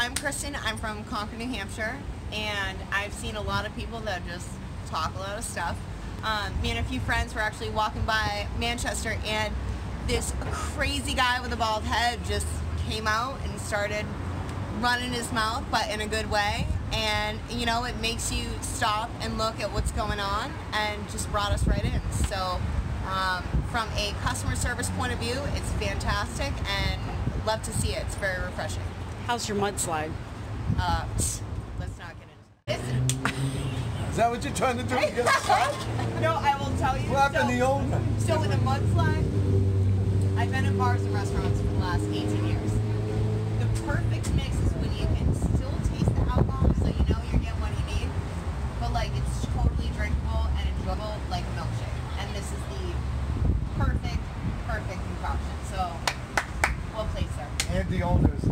I'm Kristen. I'm from Concord, New Hampshire, and I've seen a lot of people that just talk a lot of stuff. Um, me and a few friends were actually walking by Manchester, and this crazy guy with a bald head just came out and started running his mouth, but in a good way. And you know, it makes you stop and look at what's going on, and just brought us right in. So, um, from a customer service point of view, it's fantastic, and love to see it. It's very refreshing. How's your mudslide? Uh, let's not get into this. Is that what you're trying to do? no, I will tell you. What happened so, the old? So with a mudslide, I've been in bars and restaurants for the last 18 years. The perfect mix is when you can still taste the alcohol, so you know you're getting what you need, but like it's totally drinkable and enjoyable, like a milkshake. And this is the perfect, perfect concoction. So, well played, sir. And the owners.